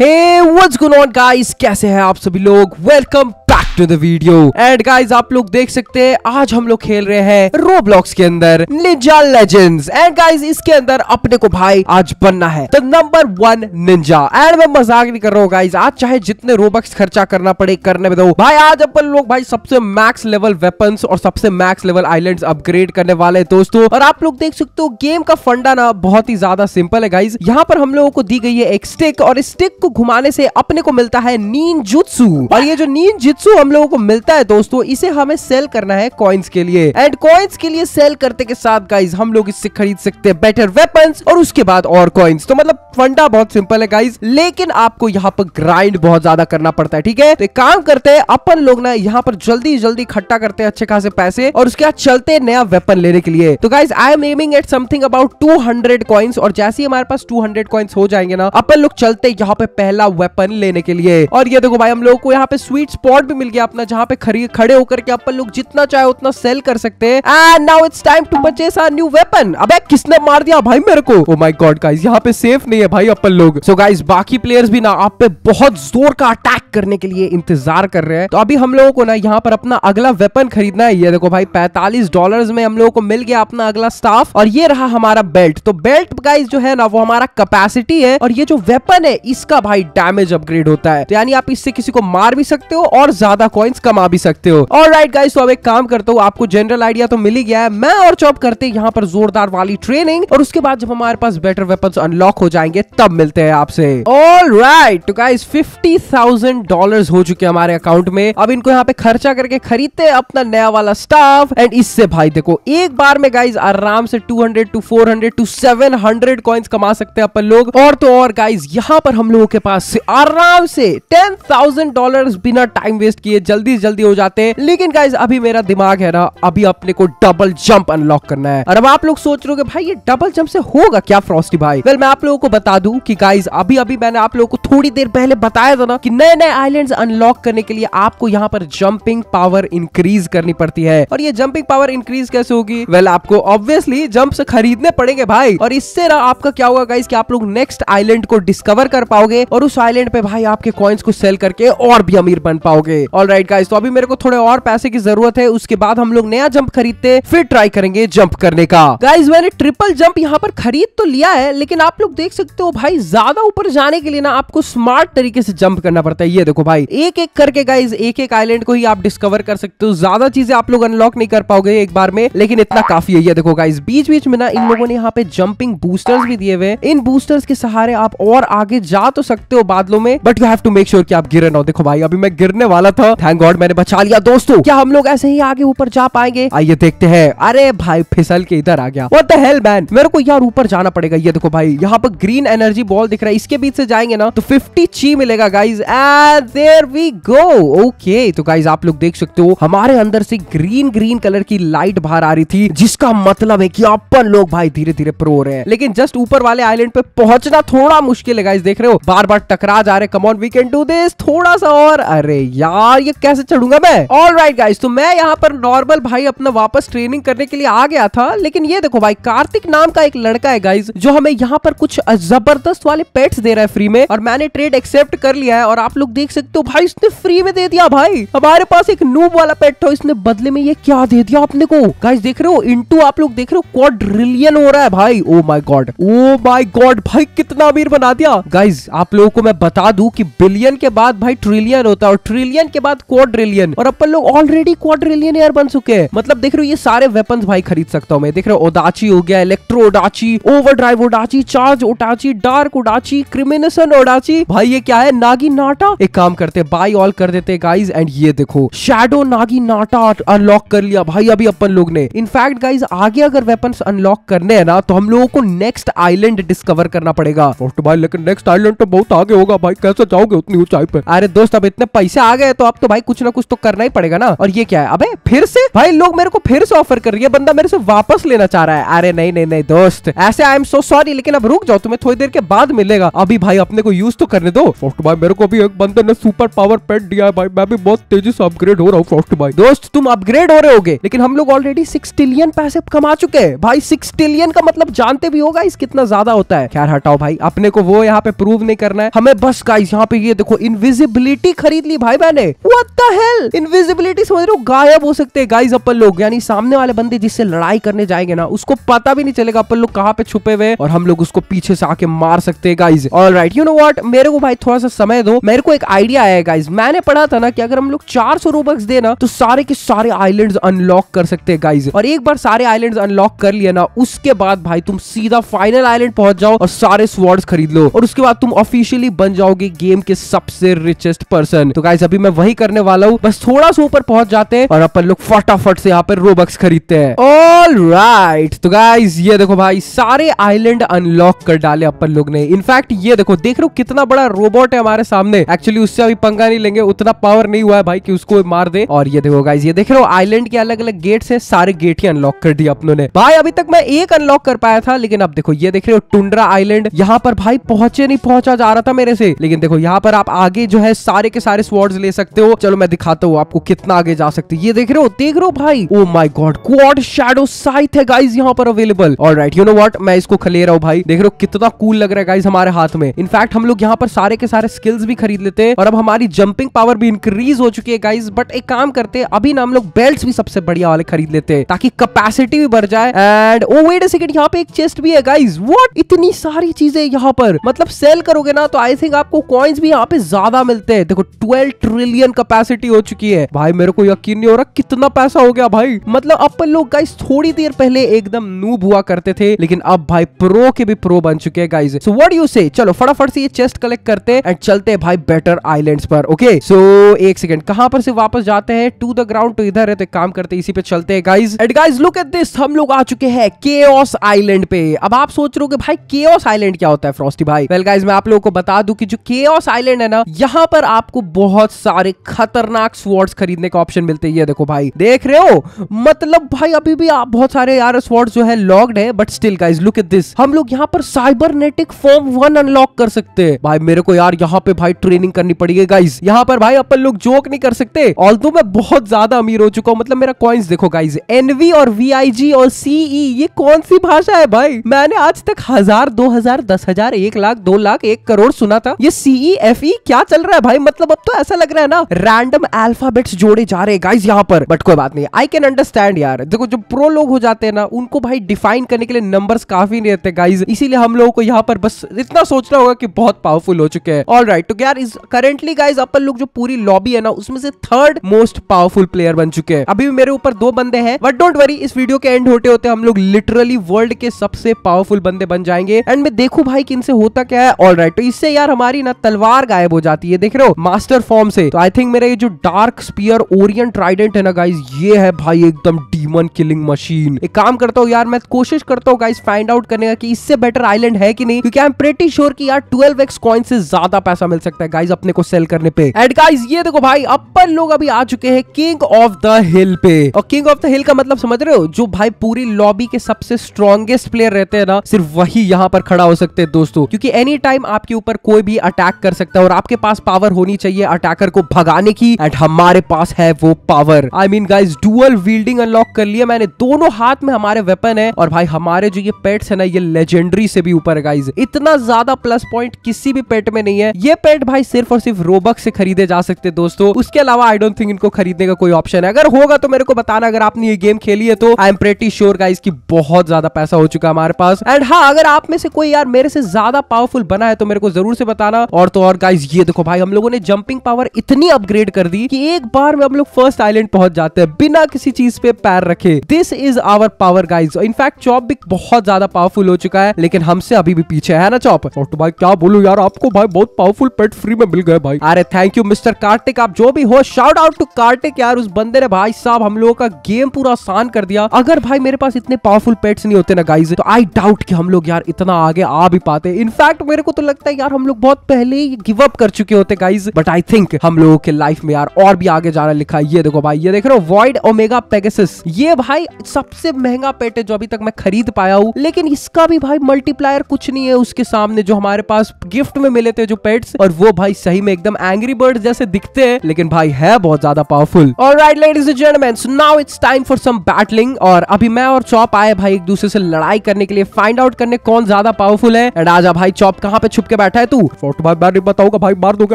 Hey what's going on guys कैसे हैं आप सभी लोग? Welcome to the video and guys आप लोग देख सकते हैं, आज हम लोग खेल रहे हैं रोब्लॉक्स के अंदर निंजा लेजेंड्स एंड गाइस इसके अंदर अपने को भाई आज बनना है the number one ninja and मैं मज़ाक नहीं कर रहा हूँ गाइस आज चाहे जितने रोबक्स खर्चा करना पड़े, करने में दो। भाई, आज अपन लोग, भाई, सबसे मैक्स लेवल वेपन्स और सबसे मैक्स लेवल आइलैंड्स अपग्रेड करने वाले दोस्तों। और आप लोग देख सकते हो गेम का फंडा ना बहुत ही ज़्यादा सिंपल है गाइज़ यहाँ पर हम लोगों को दी गई है एक स्टिक और स्टिक को घुमाने से अपने को मिलता है नीन जुत्सु और ये जो नीन जुत्सु हम लोगों को मिलता है, दोस्तों। इसे हमें सेल करना है कॉइन्स के लिए। एंड कॉइन्स के लिए सेल करते के साथ गाइज़ हम लोग इससे खरीद सकते हैं बेटर वेपन्स और उसके बाद और कॉइन्स तो मतलब फंडा बहुत सिंपल है गाइज़ लेकिन आपको यहाँ पर ग्राइंड बहुत ज़्यादा करना पड़ता है, ठीक है? तो काम करते हैं, अपन लोग ना यहाँ पर जल्दी जल्दी इकट्ठा करते हैं अच्छे खासे पैसे और उसके बाद चलते हैं नया वेपन लेने के लिए। तो guys I am aiming at something about two hundred coins और जैसे ही हमारे पास टू हंड्रेड कॉइन्स हो जाएँगे ना, अपन लोग चलते यहाँ पे पहला वेपन लेने के लिए। और ये देखो भाई, हम लोग को यहाँ पे स्वीट स्पॉट भी मिल गया। अपना जहाँ पे खरीद खड़े होकर के अपन लोग जितना चाहे उतना सेल कर सकते हैं। Now it's time to purchase a new weapon अबे, किसने मार दिया भाई मेरे को? ओ माय गॉड गाइस यहाँ पे सेफ़ नहीं है भाई अपन लोग। सो so गाइस बाकी प्लेयर्स भी ना आप पे बहुत ज़ोर का अटैक करने के लिए इंतज़ार कर रहे हैं। तो अभी हम लोगों को ना यहाँ पर अपना अगला वेपन खरीदना है। ये देखो भाई, पैंतालीस डॉलर में हम लोगों को मिल गया अपना अगला स्टाफ और ये रहा हमारा बेल्ट तो बेल्ट गाइस जो है ना, वो हमारा कैपेसिटी है। और ये जो वेपन है, इसका भाई डैमेज अपग्रेड होता है। तो यानी आप इससे किसी को मार भी सकते हो और ज़्यादा कॉइन्स कमा भी सकते हो। और राइट गाइस तो अब एक काम करता हूँ, आपको जनरल आइडिया तो मिल ही गया है। मैं और चॉप करते हैं यहाँ पर जोरदार वाली ट्रेनिंग और उसके बाद जब हमारे पास बेटर वेपन अनलॉक हो जाएँगे, तब मिलते हैं आपसे। ऑल राइट तो गाइस फिफ्टी थाउज़ेंड डॉलर हो चुके हैं हमारे अकाउंट में। अब इनको यहाँ पे खर्चा करके खरीदते हैं अपना नया वाला स्टाफ एंड इससे भाई देखो, एक बार में गाइस आराम से 200 टू 400 टू 700 कॉइन्स कमा सकते हैं अपन लोग। और तो और गाइस यहाँ पर हम लोगों के पास आराम से टेन थाउज़ेंड डॉलर बिना टाइम वेस्ट जल्दी जल्दी हो जाते हैं। लेकिन गाइज़ अभी मेरा दिमाग है ना, अभी अपने को डबल जंप अनलॉक करना है। और अब आप लोग सोच रहे हो भाई, ये डबल जंप से होगा क्या फ्रॉस्टी भाई? वेल मैं आप लोगों को बता दूँ कि गाइज़ अभी अभी मैंने आप लोगों को थोड़ी देर पहले बताया था ना कि नए नए आइलैंड्स अनलॉक करने के लिए आपको यहाँ पर जंपिंग पावर इंक्रीज करनी पड़ती है। और ये जंपिंग पावर इंक्रीज कैसे होगी? वेल आपको ऑब्वियसली जंप खरीदने पड़ेंगे भाई। और इससे ना आपका क्या होगा गाइज़ कि आप लोग नेक्स्ट आइलैंड को डिस्कवर कर पाओगे। और उस आइलैंड पे भाई, आपके कॉइन्स को सेल करके और भी अमीर बन पाओगे। ऑल राइट गाइज़ तो अभी मेरे को थोड़े और पैसे की ज़रूरत है, उसके बाद हम लोग नया जंप खरीदते, फिर ट्राई करेंगे जंप करने का। गाइज़ मैंने ट्रिपल जंप यहाँ पर खरीद तो लिया है, लेकिन आप लोग देख सकते हो भाई, ज़्यादा ऊपर जाने के लिए ना आपको स्मार्ट तरीके से जंप करना पड़ता है। ये देखो भाई एक एक करके गाइज़ एक एक आइलैंड को ही आप डिस्कवर कर सकते हो। ज़्यादा चीज़ें आप लोग अनलॉक नहीं कर पाओगे एक बार में, लेकिन इतना काफ़ी है। ये देखो गाइज़ बीच बीच में ना इन लोगों ने यहाँ पे जंपिंग बूस्टर्स भी दिए हुए इन बूस्टर्स के सहारे आप और आगे जा तो सकते हो बादलों में but you have to make sure कि आप गिरे ना देखो भाई, अभी मैं गिरने वाला था थैंक गॉड मैंने बचा लिया, दोस्तों। क्या हम लोग ऐसे ही आगे ऊपर जा पाएँगे? आइए देखते हैं। अरे भाई, फिसल के इधर आ गया। व्हाट द हेल मैन मेरे को यार ऊपर जाना पड़ेगा। ये देखो भाई, यहाँ पर ग्रीन एनर्जी बॉल दिख रहा है। इसके बीच से जाएँगे ना तो 50 ची मिलेगा guys and there we go okay तो गाइज़ आप लोग देख सकते हो, हमारे अंदर से ग्रीन ग्रीन कलर की लाइट बाहर आ रही थी, जिसका मतलब है कि अपन लोग भाई धीरे धीरे प्रो रहे हैं। लेकिन जस्ट ऊपर वाले आइलैंड पे पहुँचना थोड़ा मुश्किल है गाइज़ देख रहे हो? बार बार टकरा जा रहे come on we can do this थोड़ा सा और। अरे यार ये कैसे चढ़ूँगा मैं? ऑल राइट गाइज़ तो मैं यहाँ पर नॉर्मल भाई अपना वापस ट्रेनिंग करने के लिए आ गया था, लेकिन ये देखो भाई, कार्तिक नाम का एक लड़का है गाइज़ जो हमें यहाँ पर कुछ ज़बरदस्त वाले पेट्स दे रहा है फ्री में, और मैंने ट्रेड एक्सेप्ट कर लिया है, और आप लोग देख सकते हो भाई, इसने फ्री में दे दिया भाई। हमारे पास एक नूब वाला पेट था, इसने बदले में ये क्या दे दिया अपने को? गाइज़ देख रहे हो इंटू आप लोग देख रहे हो क्वाड्रिलियन हो रहा है भाई। Oh my God O my God भाई, कितना अमीर बना दिया। गाइज़ आप लोगों को मैं बता दू की बिलियन के बाद भाई ट्रिलियन होता है, और ट्रिलियन के बाद क्वाड्रिलियन और अपन लोग ऑलरेडी क्वाड्रिलियन यार बन चुके हैं। मतलब देख रहे हो ये सारे वेपन भाई खरीद सकता हूँ मैं। देख रहे हो ओडाची हो गया electro odachi over drive odachi charge odachi dark odachi crimination odachi भाई ये क्या है? नागी नाटा एक काम करते बाई ऑल कर देते गाइज़ एंड ये देखो शैडो नागी नाटा अनलॉक कर लिया भाई अभी अपन लोग ने। इनफैक्ट गाइज़ आगे अगर वेपन अनलॉक करने हैं ना तो हम लोगों को नेक्स्ट आइलैंड डिस्कवर करना पड़ेगा। भाई लेकिन नेक्स्ट आइलैंड तो बहुत आगे होगा भाई। कैसे जाओगे उतनी ऊंचाई पे? अरे दोस्त अब इतने पैसे आ गए तो तो भाई कुछ ना कुछ तो करना ही पड़ेगा ना। और ये क्या है? अबे, फिर से? भाई, लोग मेरे को फिर से ऑफ़र कर रही है। बंदा मेरे से वापस लेना चाह रहा है। अरे नहीं नहीं नहीं, दोस्त। ऐसे आई एम सो सॉरी लेकिन अब रुक जाओ, तुम्हें थोड़ी देर के बाद मिलेगा। अभी भाई, अपने को यूज़ तो करने दो। फ़र्स्ट भाई, मेरे को भी एक बंदे ने सुपर पावर पेट दिया है भाई। मैं भी बहुत तेज़ी से अपग्रेड हो रहा हूँ फ़र्स्ट भाई। दोस्त, तुम अपग्रेड हो रहे होगे, लेकिन हम लोग ऑलरेडी सिक्स ट्रिलियन पैसे कमा चुके हैं। भाई सिक्स ट्रिलियन का मतलब जानते भी होगा इस कितना ज़्यादा होता है। खैर, हटाओ भाई, अपने को वो यहाँ पे प्रूव नहीं करना है। हमें बस गाइस यहाँ पे ये देखो इनविजिबिलिटी खरीद ली भाई मैंने। हेल इनविजिबिलिटी समझ रहे हो? गायब हो सकते हैं गाइस अपन लोग। यानी सामने वाले बंदे जिससे लड़ाई करने जाएँगे ना, उसको पता भी नहीं चलेगा अपन लोग कहाँ पे छुपे हुए और हम लोग उसको पीछे से आके मार सकते हैं guys all right you know what मेरे को भाई थोड़ा सा समय दो। मेरे को एक आइडिया आया गाइस मैंने पढ़ा था ना कि अगर हम लोग चार सौ रोबक्स दे ना तो सारे के सारे आइलैंड अनलॉक कर सकते हैं गाइस और एक बार सारे आइलैंड अनलॉक कर लिया ना, उसके बाद भाई तुम सीधा फाइनल आइलैंड पहुँच जाओ और सारे स्वर्ड्स खरीद लो। और उसके बाद तुम ऑफिशियली बन जाओगे गेम के सबसे रिचेस्ट पर्सन तो गाइज़ अभी मैं वही करने वाला हूँ। बस थोड़ा सा ऊपर पहुँच जाते हैं और अपन लोग फटाफट से यहाँ पर रोबक्स खरीदते हैं। ऑल राइट तो गाइस ये देखो भाई, सारे आइलैंड अनलॉक कर डाले अपन लोग ने। इनफैक्ट ये देखो, देख रहे हो कितना बड़ा रोबोट है हमारे सामने। एक्चुअली उससे अभी पंगा नहीं लेंगे, उतना पावर नहीं हुआ है भाई कि उसको मार दे। और ये देखो गाइस ये देख रहे हो आइलैंड के अलग अलग गेट से सारे गेट ही अनलॉक कर दिए अपनों ने। भाई, अभी तक मैं एक अनलॉक कर पाया था, लेकिन अब देखो, ये देख रहे हो टुंड्रा आइलैंड यहाँ पर भाई पहुँचे नहीं, पहुँचा जा रहा था मेरे से। लेकिन देखो, यहाँ पर आप आगे जो है, सारे के सारे स्वर्ड्स ले सकते हो। चलो, मैं दिखाता हूँ आपको कितना आगे जा सकते ये देख रहे हो, देख रहे हो भाई? ओ my god quad shadow scythe है गाइस यहाँ पर अवेलेबल और राइट यू नो वॉट मैं इसको खले रहा हूँ भाई। देख रहे हो, कितना कूल लग रहा है गाइस हमारे हाथ में। इनफैक्ट हम लोग यहाँ पर सारे के सारे स्किल्स भी खरीद लेते हैं। और अब हमारी जंपिंग पावर भी इंक्रीज हो चुकी है गाइस बट एक काम करते हैं, अभी ना हम लोग बेल्ट भी सबसे बढ़िया वाले खरीद लेते हैं, ताकि कैपेसिटी भी बढ़ जाए। एंड ओ वेट सेकंड यहाँ पे एक चेस्ट भी है गाइस व्हाट इतनी सारी चीज़ें यहाँ पर। मतलब सेल करोगे ना तो आई थिंक आपको कॉइन्स भी यहाँ पे ज़्यादा मिलते हैं। देखो ट्वेल्व ट्रिलियन कैपेसिटी हो चुकी है। भाई, मेरे को यकीन नहीं हो रहा कितना पैसा हो गया भाई। मतलब अपन लोग गाइस थोड़ी देर पहले एकदम नूब हुआ करते थे, लेकिन अब भाई प्रो के भी प्रो बन चुके हैं गाइस सो व्हाट यू से चलो, फटाफट से ये चेस्ट कलेक्ट करते हैं एंड चलते हैं भाई बेटर आइलैंड्स पर ओके सो एक सेकंड कहाँ पर से वापस जाते हैं? टू द ग्राउंड तो इधर है तो काम करते, इसी पे चलते हैं guys and guys look at this हम लोग आ चुके हैं केओस आइलैंड पे। अब आप सोच रहे हो भाई केओस आइलैंड क्या होता है फ्रॉस्टी भाई? वेल गाइस मैं आप लोगों को बता दूँ कि जो केओस आइलैंड है ना, यहाँ पर आपको बहुत सारे खतरनाक स्वर्ड्स खरीदने का ऑप्शन मिलते हैं। देखो भाई, देख रहे हो? मतलब भाई, अभी भी आप बहुत सारे यार स्वर्ड्स जो है लॉक्ड है but still guys look at this हम लोग यहाँ पर साइबरनेटिक फॉर्म वन अनलॉक कर सकते हैं। भाई, मेरे को यार यहाँ पे भाई ट्रेनिंग करनी पड़ेगी गाइज़ यहाँ पर भाई अपन लोग जोक नहीं कर सकते। ऑल मैं बहुत ज़्यादा अमीर हो चुका हूँ मतलब मेरा कॉइन्स देखो गाइज़ एनवी और वीआईजी और सीई ये कौन सी भाषा है भाई? मैंने आज तक हज़ार, दो हज़ार, दस हज़ार, एक लाख, दो लाख, एक करोड़ सुना था। ये सीई एफ़ ई क्या चल रहा है भाई? मतलब अब तो ऐसा लग रहा है ना रैंडम अल्फाबेट्स जोड़े जा रहे गाइस यहाँ पर। बट कोई बात नहीं। आई कैन अंडरस्टैंड यार। देखो, जो प्रो लोग हो जाते हैं ना, उनको भाई डिफाइन करने के लिए नंबर्स काफ़ी नहीं रहते गाइस इसीलिए हम लोगों को यहाँ पर बस इतना सोचना होगा कि बहुत पावरफुल हो चुके हैं। ऑल राइट तो यार करेंटली गाइस अपन लोग जो पूरी लॉबी है ना, उसमें से थर्ड मोस्ट पावरफुल प्लेयर बन चुके हैं। अभी मेरे ऊपर दो बंदे हैं बट डोंट वरी इस वीडियो के एंड होते होते हम लोग लिटरली वर्ल्ड के सबसे पावरफुल बंदे बन जाएँगे। एंड मैं देखू भाई कि इनसे होता क्या है। ऑल राइट तो इससे यार हमारी ना तलवार गायब हो जाती है, देख रहे हो? मास्टर फॉर्म से। तो आई थिंक मेरा ये जो डार्क स्पीयर ओरियंट ट्राइडेंट है ना गाइस ये है भाई एकदम डीमन किलिंग मशीन एक काम करता हूँ यार, मैं कोशिश करता हूँ गाइस फाइंड आउट करने का कि इससे बेटर आइलैंड है कि नहीं, क्योंकि आई एम प्रेटी श्योर कि यार 12 एक्स कॉइन से ज़्यादा पैसा मिल सकता है गाइस अपने को सेल करने पे. एंड गाइस ये देखो भाई, अपन लोग अभी आ चुके हैं किंग ऑफ़ द हिल पे. और किंग ऑफ़ द हिल का मतलब समझ रहे हो, जो भाई पूरी लॉबी के सबसे स्ट्रॉन्गेस्ट प्लेयर रहते हैं ना, सिर्फ़ वही यहाँ पर खड़ा हो सकते हैं, दोस्तों. क्योंकि एनी टाइम आपके ऊपर कोई भी अटैक कर सकता है और आपके पास पावर होनी चाहिए अटैकर को भगाने की एंड हमारे पास है वो power I mean guys dual wielding unlock कर लिया मैंने. दोनों हाथ में हमारे वेपन है और भाई, हमारे जो ये पेट्स है ना, ये लेजेंडरी से भी ऊपर है गाइस इतना ज़्यादा प्लस पॉइंट किसी भी पेट में नहीं है. ये पेट भाई सिर्फ़ और सिर्फ़ रोबक से खरीदे जा सकते दोस्तों. उसके अलावा आई डोंट थिंक इनको खरीदने का कोई ऑप्शन है. अगर होगा तो मेरे को बताना, अगर आपने ये गेम खेली है तो. I am pretty sure guys की बहुत ज़्यादा पैसा हो चुका हमारे पास. एंड हाँ अगर आप में से कोई यार मेरे से ज़्यादा पावरफुल बना है तो मेरे को ज़रूर से बताना. और तो और गाइज़ ये देखो भाई, हम लोगों ने जंपिंग पावर इतनी अपग्रेड कर दी कि एक बार में हम लोग फ़र्स्ट आइलैंड पहुँच जाते हैं, बिना किसी चीज़ पे पैर रखे। This is our power guys in fact chop भी बहुत ज़्यादा पावरफुल हो चुका है, लेकिन हमसे अभी भी पीछे है ना चॉप और तो भाई, क्या बोलू यार, आपको भाई बहुत पावरफुल पेट फ्री में मिल गए भाई। अरे थैंक यू मिस्टर कार्टिक आप जो भी हो शाउट आउट टू कार्टिक यार, उस बंदे ने भाई साहब हम लोगों का गेम पूरा आसान कर दिया। अगर भाई मेरे पास इतने पावरफुल पेट्स नहीं होते ना गाइस तो आई डाउट कि हम लोग यार इतना आगे आ भी पाते। इनफैक्ट मेरे को तो लगता है यार, हम लोग बहुत पहले गिव अप कर चुके होते गाइस बट आई थिंक हम लोगों इसके लाइफ में यार, और भी आगे जाना लिखा है। ये देखो भाई, ये देख रहे हो वॉइड ओमेगा पेगासस ये भाई सबसे महँगा पेट है जो अभी तक मैं खरीद पाया हूँ। लेकिन इसका भी भाई मल्टीप्लायर कुछ नहीं है उसके सामने जो हमारे पास गिफ्ट में मिले थे जो पेट्स और वो भाई सही में एकदम एंग्री बर्ड जैसे दिखते हैं, लेकिन भाई है बहुत ज़्यादा पावरफुल और right ladies gentleman so now it's time for some battling और अभी मैं और चॉप आए भाई एक दूसरे से लड़ाई करने के लिए। फाइंड आउट करने कौन ज़्यादा पावरफुल है। एंड आजा भाई चॉप कहाँ पे छुप के बैठा है तू? फ़ोटो भाई बताऊँगा भाई, मार दोगे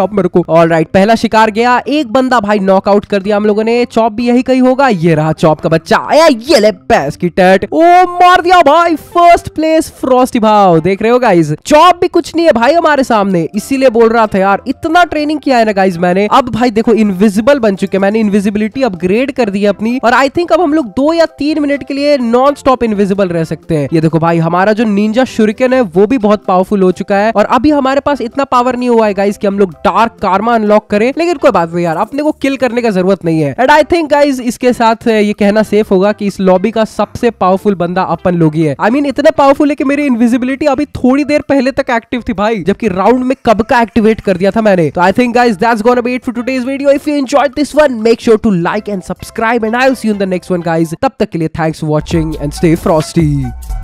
आप मेरे को। ऑल राइट पहला शिकार गया। एक बंदा भाई नॉकआउट कर दिया हम लोगों ने। चॉप भी यही कहीं होगा, ये रहा चॉप का बच्चा। आया ये ले पैस की टट ओ, मार दिया भाई फ़र्स्ट प्लेस फ्रॉस्टी भाव। देख रहे हो गाइज़ चॉप भी कुछ नहीं है भाई हमारे सामने। इसीलिए बोल रहा था यार, इतना ट्रेनिंग किया है ना गाइज़ मैंने। अब भाई देखो इनविजिबल बन चुके मैंने इनविजिबिलिटी अपग्रेड कर दी अपनी। और आई थिंक अब हम लोग दो या तीन मिनट के लिए नॉन स्टॉप इनविजिबल रह सकते हैं। ये देखो भाई, हमारा जो निंजा शुरिकन है, वो भी बहुत पावरफुल हो चुका है। और अभी हमारे पास इतना पावर नहीं हुआ है गाइज़ कि हम लोग डार्क कार्मा अनलॉक करें। लेकिन कोई बात नहीं यार अपने को किल करने का ज़रूरत नहीं है। एंड आई थिंक गाइज़ इसके साथ ये कहना सेफ़ होगा कि इस लॉबी का सबसे पावरफुल बंदा अपन लोग ही है। आई I मीन mean, इतना पावरफुल है कि मेरी इनविजिबिलिटी अभी थोड़ी देर पहले तक एक्टिव थी भाई जबकि राउंड में कब का एक्टिवेट कर दिया था मैंने। तो I think guys that's gonna be it for today's video if you enjoyed this one make sure to like and subscribe and I will see you in the next one guys तब तक के लिए thanks for watching and stay frosty